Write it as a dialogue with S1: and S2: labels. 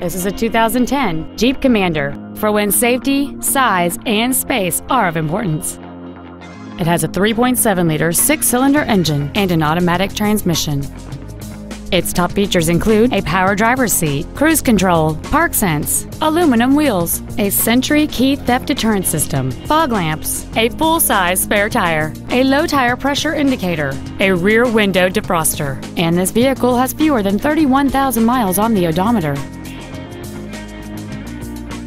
S1: This is a 2010 Jeep Commander for when safety, size, and space are of importance. It has a 3.7-liter six-cylinder engine and an automatic transmission. Its top features include a power driver's seat, cruise control, ParkSense, aluminum wheels, a Sentry key theft deterrent system, fog lamps, a full-size spare tire, a low tire pressure indicator, a rear window defroster, and this vehicle has fewer than 31,000 miles on the odometer.